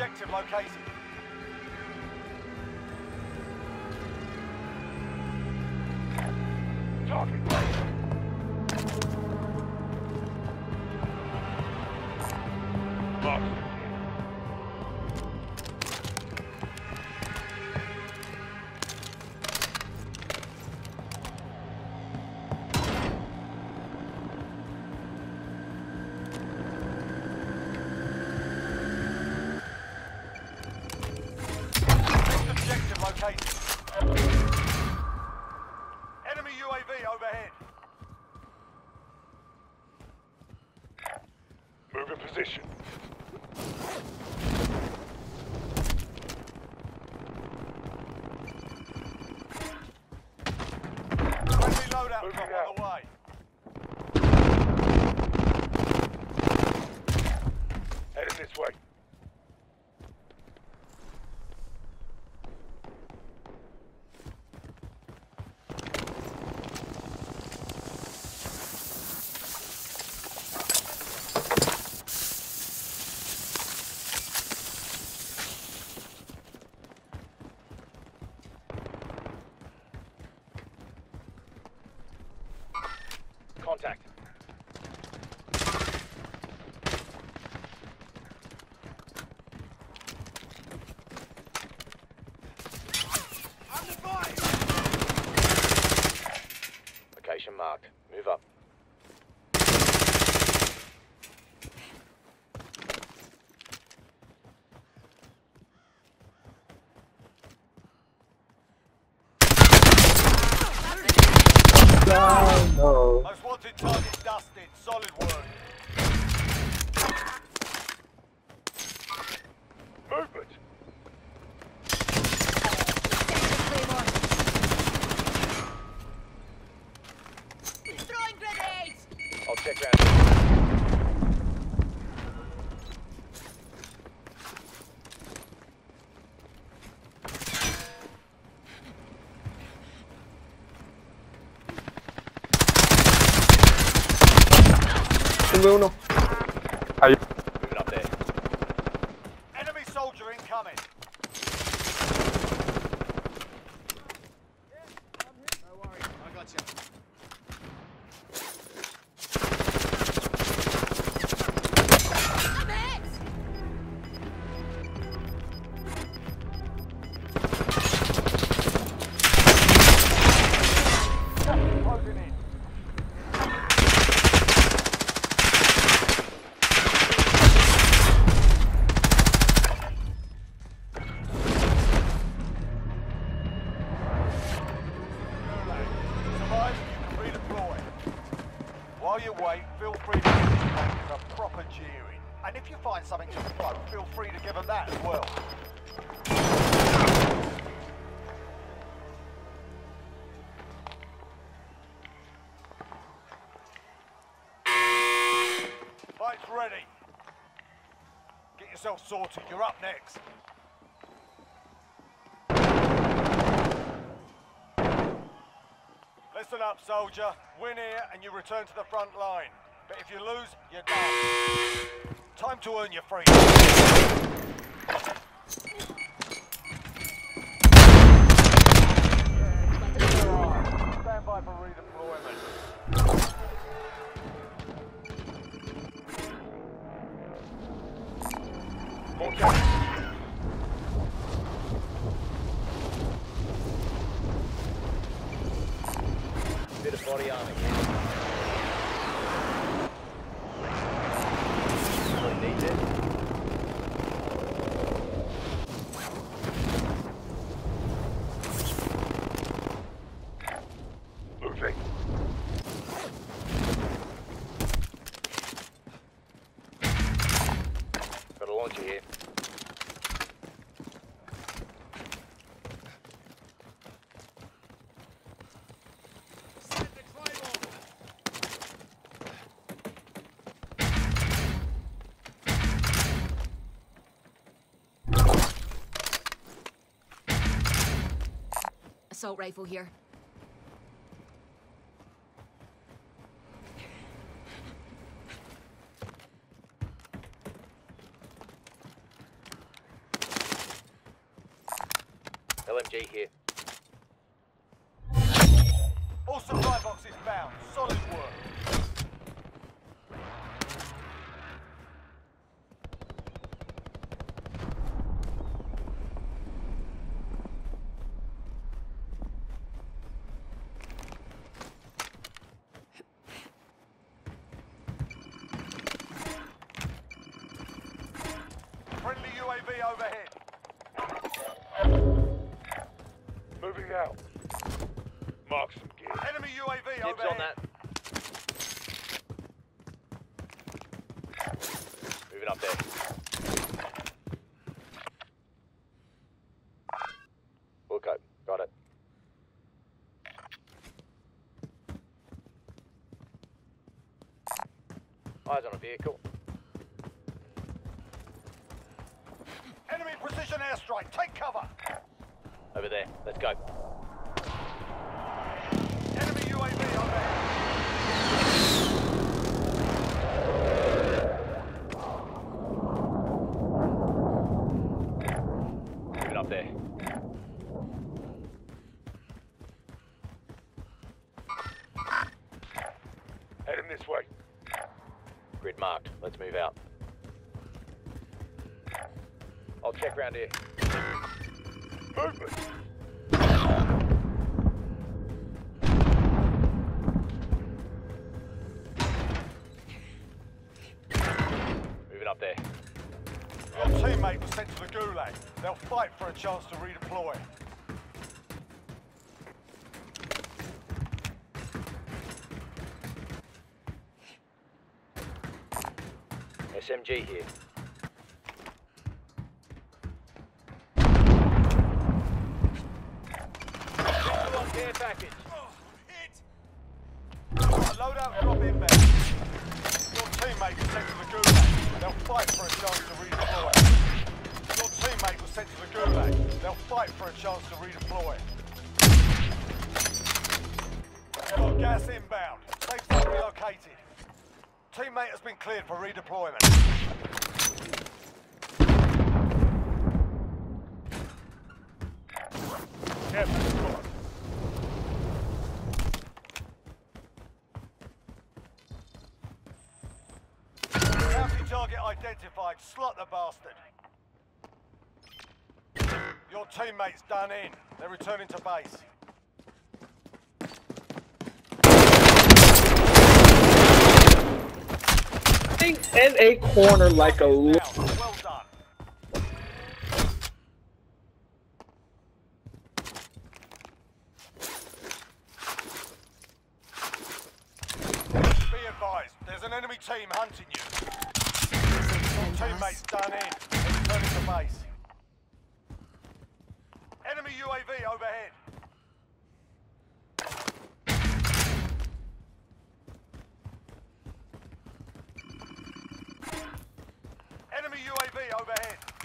objective located. Target right. Enemy UAV overhead. Move in position. Friendly loadout Moving drop out. on the way. Heading this way. Location marked. Move up. no. Sube uno. Ahí. Fight's ready. Get yourself sorted, you're up next. Listen up, soldier. Win here and you return to the front line. But if you lose, you're done. Time to earn your freedom. Stand by for redeployment. Contact. Bit of body armor here. assault rifle here. LMG here. All supply boxes found. Solid work. Up there. Wilco, got it. Eyes on a vehicle. Enemy precision airstrike. Take cover. Over there. Let's go. This way. Grid marked. Let's move out. I'll check round here. Movement! Moving up there. Your teammate was sent to the gulag. They'll fight for a chance to redeploy. SMG here. Care package. Oh, Loadout drop inbound. Your teammate was sent to the gulag. They'll fight for a chance to redeploy. Your teammate was sent to the gulag. They'll fight for a chance to redeploy. Got gas inbound. Safe zone relocated. Teammate has been cleared for redeployment. Target identified. Slot the bastard. Your teammate's done in. They're returning to base. In a corner like a. Well done. Be advised, there's an enemy team hunting you. Teammates done in. Returning to base. UAV overhead.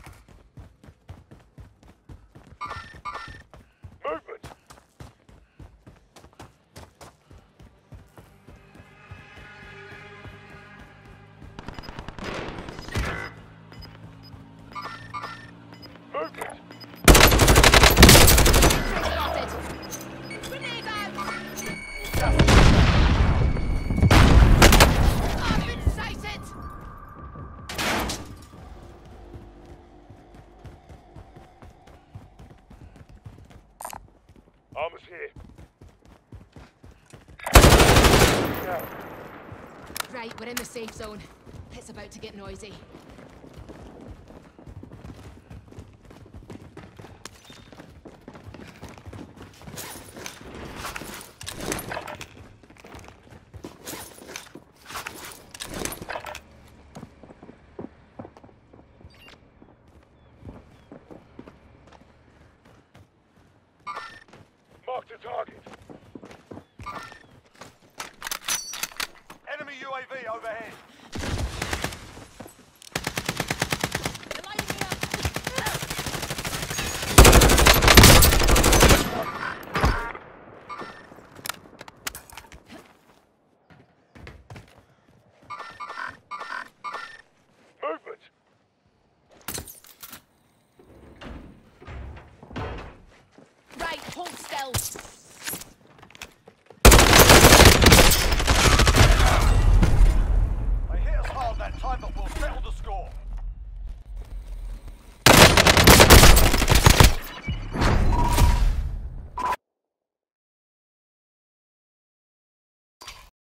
Armor's here. Right, we're in the safe zone. It's about to get noisy. mark the target. Enemy UAV overhead. They're lining me up. Movement! Kill.